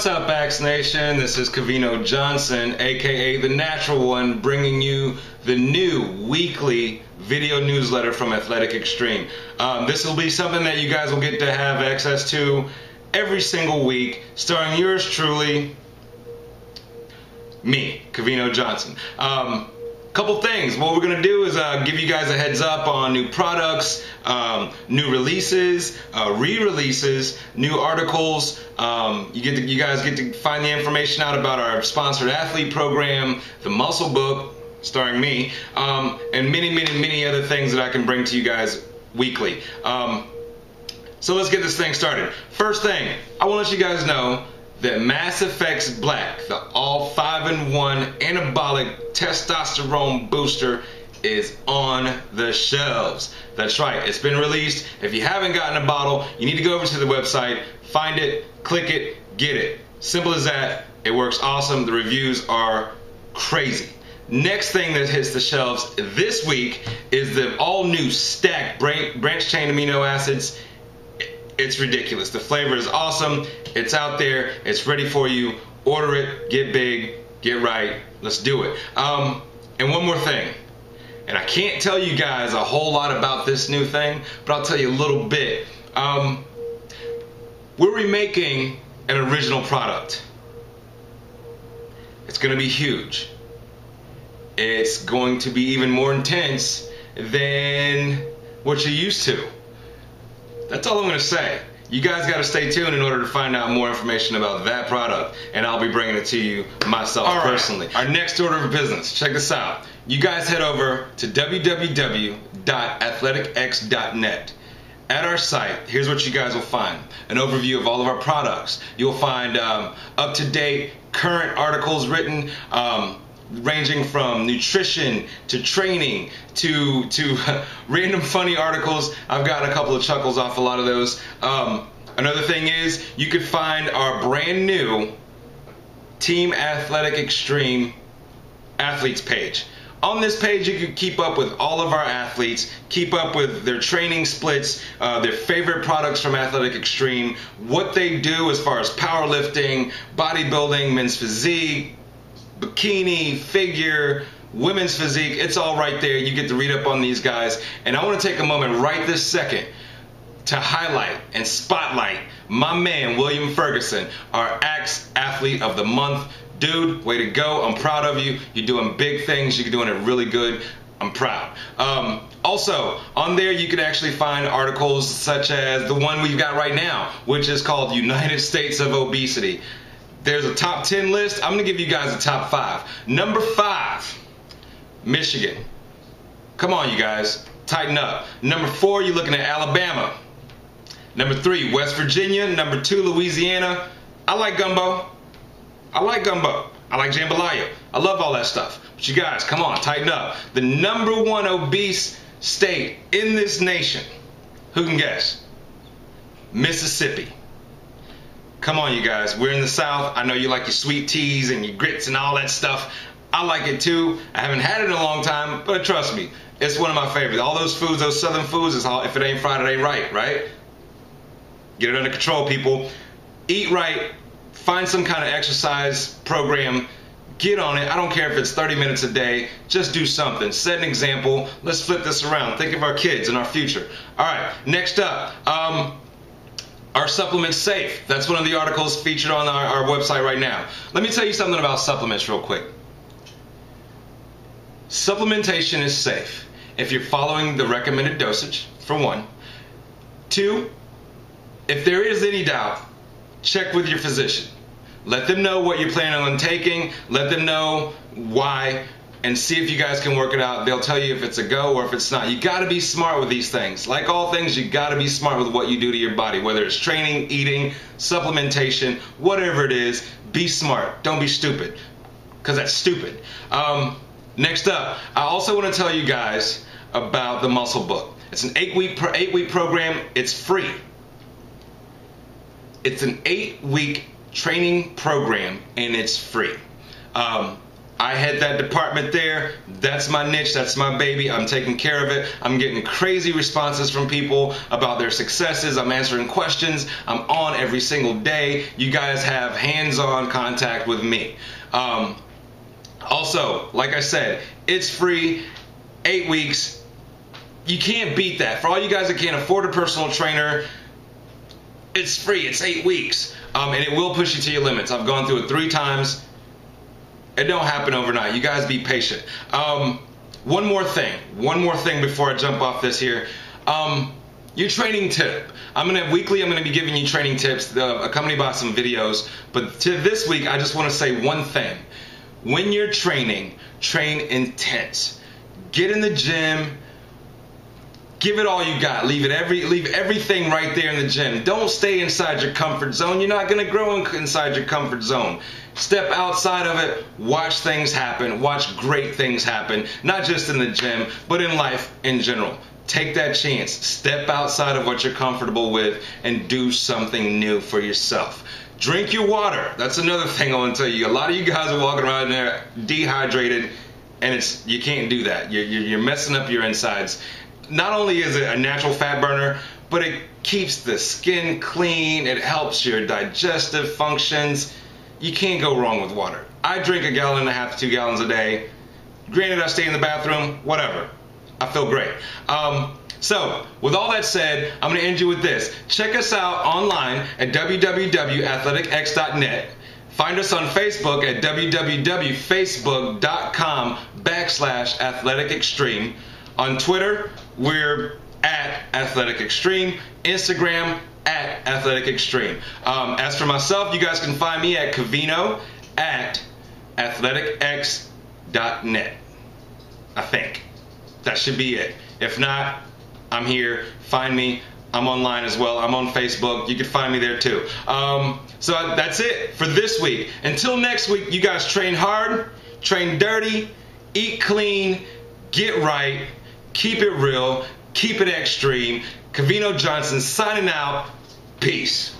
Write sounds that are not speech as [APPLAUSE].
What's up, AX Nation? This is Cavino Johnson, aka The Natural One, bringing you the new weekly video newsletter from Athletic Xtreme. Um, this will be something that you guys will get to have access to every single week, starring yours truly, me, Cavino Johnson. Um, couple things. What we're gonna do is uh, give you guys a heads up on new products, um, new releases, uh, re-releases, new articles. Um, you get to, you guys get to find the information out about our sponsored athlete program, the Muscle Book, starring me, um, and many, many, many other things that I can bring to you guys weekly. Um, so let's get this thing started. First thing, I want to let you guys know that MassFX Black, the all 5 in 1 anabolic testosterone booster, is on the shelves. That's right, it's been released. If you haven't gotten a bottle, you need to go over to the website, find it, click it, get it. Simple as that. It works awesome. The reviews are crazy. Next thing that hits the shelves this week is the all new stacked branch chain amino acids it's ridiculous. The flavor is awesome. It's out there. It's ready for you. Order it. Get big. Get right. Let's do it. Um, and one more thing. And I can't tell you guys a whole lot about this new thing, but I'll tell you a little bit. Um, we're remaking an original product. It's going to be huge. It's going to be even more intense than what you're used to. That's all I'm going to say. You guys got to stay tuned in order to find out more information about that product, and I'll be bringing it to you myself all personally. Right. Our next order of business, check this out. You guys head over to www.athleticx.net. At our site, here's what you guys will find an overview of all of our products. You'll find um, up to date, current articles written. Um, ranging from nutrition to training to to [LAUGHS] random funny articles. I've gotten a couple of chuckles off a lot of those. Um, another thing is you could find our brand new Team Athletic Xtreme athletes page. On this page, you can keep up with all of our athletes, keep up with their training splits, uh, their favorite products from Athletic Xtreme, what they do as far as powerlifting, bodybuilding, men's physique, bikini, figure, women's physique, it's all right there. You get to read up on these guys. And I want to take a moment right this second to highlight and spotlight my man, William Ferguson, our AX Athlete of the Month. Dude, way to go. I'm proud of you. You're doing big things. You're doing it really good. I'm proud. Um, also, on there you can actually find articles such as the one we've got right now, which is called United States of Obesity there's a top 10 list. I'm going to give you guys a top five. Number five, Michigan. Come on, you guys. Tighten up. Number four, you're looking at Alabama. Number three, West Virginia. Number two, Louisiana. I like gumbo. I like gumbo. I like jambalaya. I love all that stuff. But you guys, come on, tighten up. The number one obese state in this nation. Who can guess? Mississippi. Come on, you guys. We're in the South. I know you like your sweet teas and your grits and all that stuff. I like it too. I haven't had it in a long time, but trust me, it's one of my favorites. All those foods, those southern foods, is all, if it ain't fried, it ain't right, right? Get it under control, people. Eat right. Find some kind of exercise program. Get on it. I don't care if it's 30 minutes a day. Just do something. Set an example. Let's flip this around. Think of our kids and our future. All right. Next up. Um, are supplements safe? That's one of the articles featured on our, our website right now. Let me tell you something about supplements real quick. Supplementation is safe if you're following the recommended dosage, for one. Two, if there is any doubt, check with your physician. Let them know what you're planning on taking. Let them know why and see if you guys can work it out. They'll tell you if it's a go or if it's not. You got to be smart with these things. Like all things, you got to be smart with what you do to your body, whether it's training, eating, supplementation, whatever it is. Be smart. Don't be stupid, because that's stupid. Um, next up, I also want to tell you guys about the Muscle Book. It's an eight week eight week program. It's free. It's an eight week training program, and it's free. Um, I head that department there. That's my niche. That's my baby. I'm taking care of it. I'm getting crazy responses from people about their successes. I'm answering questions. I'm on every single day. You guys have hands-on contact with me. Um, also, like I said, it's free. Eight weeks. You can't beat that. For all you guys that can't afford a personal trainer, it's free. It's eight weeks. Um, and it will push you to your limits. I've gone through it three times. It don't happen overnight. You guys be patient. Um, one more thing. One more thing before I jump off this here. Um, your training tip. I'm gonna weekly. I'm gonna be giving you training tips, uh, accompanied by some videos. But to this week, I just want to say one thing. When you're training, train intense. Get in the gym give it all you got. Leave it every leave everything right there in the gym. Don't stay inside your comfort zone. You're not going to grow inside your comfort zone. Step outside of it, watch things happen, watch great things happen, not just in the gym, but in life in general. Take that chance. Step outside of what you're comfortable with and do something new for yourself. Drink your water. That's another [LAUGHS] thing I want to tell you. A lot of you guys are walking around there dehydrated, and it's you can't do that. You're, you're messing up your insides not only is it a natural fat burner, but it keeps the skin clean, it helps your digestive functions. You can't go wrong with water. I drink a gallon and a half to two gallons a day. Granted, I stay in the bathroom, whatever. I feel great. Um, so, with all that said, I'm going to end you with this. Check us out online at www.athleticx.net. Find us on Facebook at www.facebook.com backslash athletic extreme. On Twitter, we're at Athletic Xtreme. Instagram, at Athletic Xtreme. Um, as for myself, you guys can find me at Cavino at athleticx.net. I think. That should be it. If not, I'm here. Find me. I'm online as well. I'm on Facebook. You can find me there too. Um, so that's it for this week. Until next week, you guys train hard, train dirty, eat clean, get right, keep it real, keep it extreme. Cavino Johnson signing out. Peace.